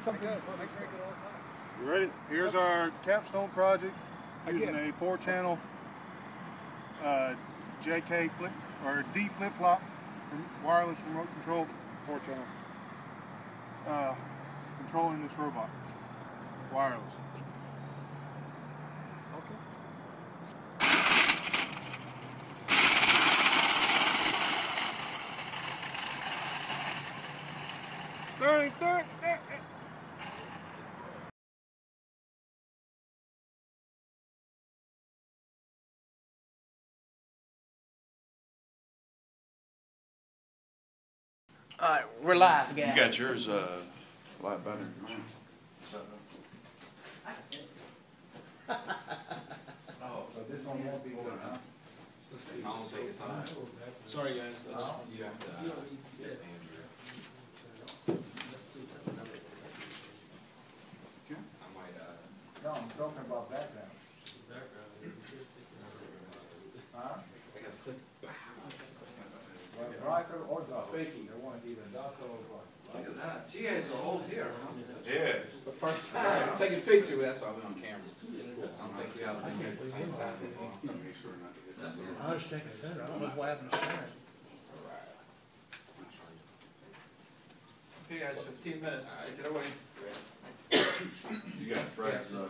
Something else. Next thing all the time. You ready? Here's our capstone project using a four channel uh, JK flip or D flip flop wireless remote control Four channel. uh, controlling this robot wireless. Okay. Thirty, thirty, All right, we're live, guys. You got yours uh, a lot better than mine. Oh, so this one won't be good, huh? Sorry, guys, that's, you have to, uh, get Andrew. I might, uh, No, I'm talking about background. Background. Huh? Well, brighter or darker? Speaking. They want it either darker or brighter. Look at that, you guys are old here, huh? Yeah. the first time, taking a picture, that's why we're on camera. I don't think we ought to be here at the same time. That's all right. I was taking center. I don't know what happened to center. That's all right. Okay, guys, fifteen minutes, take it away. You got Fred's, uh,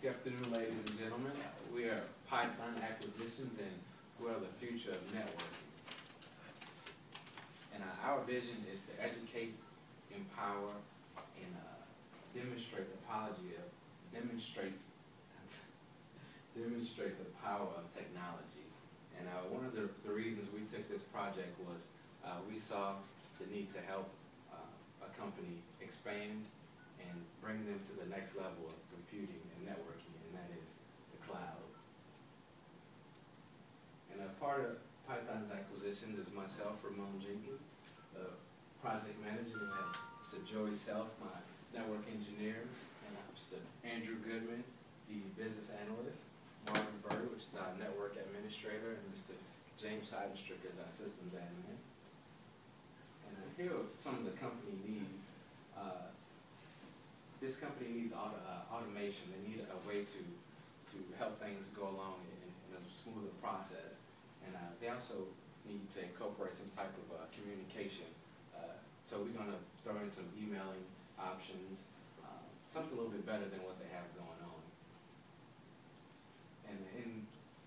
Good afternoon, ladies and gentlemen. We are Python Acquisitions and we are the future of networking. And uh, our vision is to educate, empower, and uh, demonstrate the apology of, demonstrate, demonstrate the power of technology. And uh, one of the, the reasons we took this project was uh, we saw the need to help uh, a company expand and bring them to the next level of computing and networking, and that is the cloud. And a part of Python's acquisitions is myself, Ramon Jenkins, the project manager, I have Mr. Joey Self, my network engineer, and Mr. Andrew Goodman, the business analyst, Marvin Bird, which is our network administrator, and Mr. James Sydenstricker is our systems admin. And here are some of the company needs. Uh, this company needs auto, uh, automation. They need a way to, to help things go along in, in a smoother process. And uh, they also need to incorporate some type of uh, communication. So we're going to throw in some emailing options, uh, something a little bit better than what they have going on. And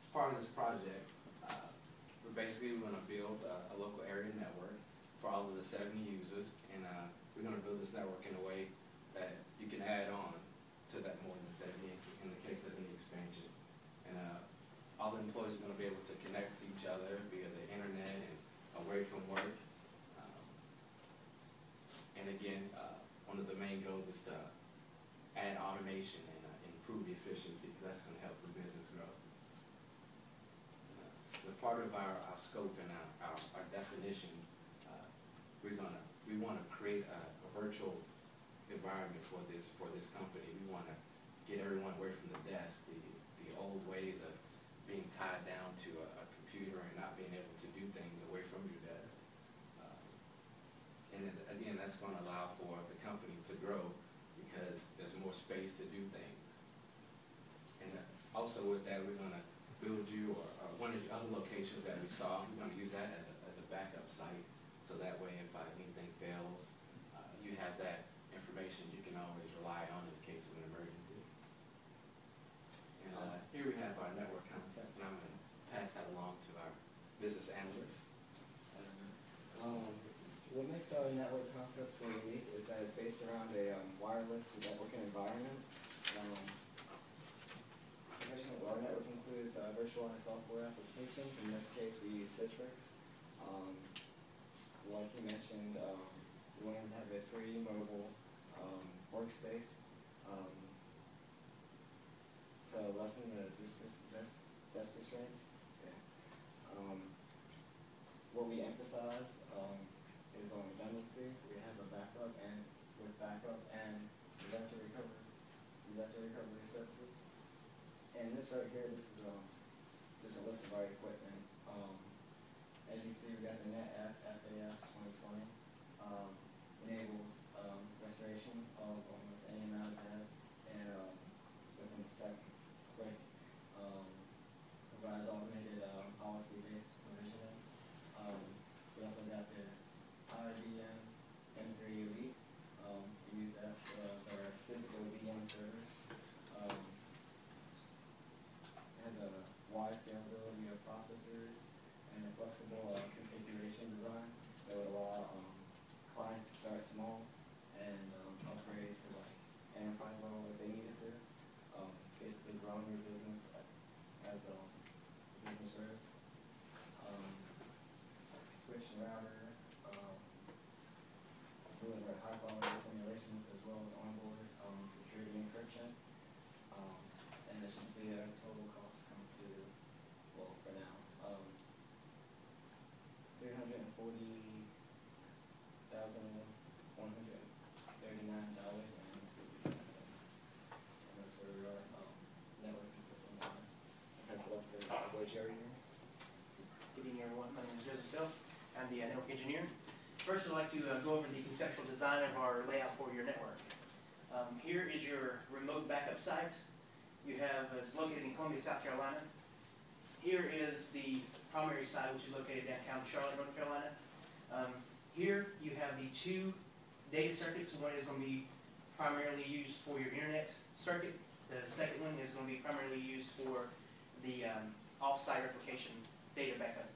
as part of this project, uh, we're basically going to build a, a local area network for all of the 70 users. And uh, we're going to build this network in a way that you can add on to that more than 70 in the case of any expansion. And uh, all the employees are going to be able to connect to each other via the internet and away from work. Um, and again, uh, one of the main goals is to add automation and uh, improve the efficiency because that's going to help the business grow. Uh, the part of our, our scope and our, our, our definition, uh, we're gonna we want to create a, a virtual environment for this for this company. We want to get everyone away from the desk, the the old ways of being tied down to a, a computer and not being able to do things away from your desk. Uh, and again, that's going to allow for the company to grow because there's more space to do things. And uh, also with that, we're going to you or, or one of the other locations that we saw. We're going to use that as a, as a backup site, so that way if uh, anything fails, uh, you have that information you can always rely on in the case of an emergency. And uh, here we have our network concept, and I'm going to pass that along to our business analyst. Um, what makes our network concept so unique is that it's based around a um, wireless networking environment. Um, our network includes uh, virtualized software applications. In this case, we use Citrix. Um, like you mentioned, um, we want to have a free mobile um, workspace um, to lessen the desk, desk, constraints. Yeah. Um, what we emphasize um, is on redundancy. We have a backup and with backup And this right here, this is um, just a list of our equipment. Um, as you see, we got the NetApp FAS 2020. Um, enables um, restoration of almost any amount of data, and, um, within seconds, it's quick. Um, provides automated, um, policy-based provisioning. Um, we also got the IBM M3 Elite, um, we use that uh, as our physical VM servers. Um, has a wide scalability of processors and a flexible uh, configuration design that would allow um, clients to start small and um, upgrade to like enterprise level if they needed to. Um, basically growing your business as um, the business grows. Um, switch and router, um, deliver high quality simulations as well as onboard um, security encryption. Um, and as you can see, our total costs come to, well, for now, um, three hundred and forty thousand, one hundred and thirty-nine dollars and sixty-seven cents. And that's where we are, um, networking performance. Pass it off to our boy Jerry here. Good evening, everyone. My name is Joseph Self. I'm the uh, network engineer. First, I'd like to uh, go over the conceptual design of our layout for your network. Um, Here is your remote backup site. You have, uh, it's located in Columbia, South Carolina. Here is the primary site, which is located downtown Charlotte, North Carolina. Um, Here, you have the two data circuits. One is going to be primarily used for your internet circuit. The second one is going to be primarily used for the um, off-site replication data backup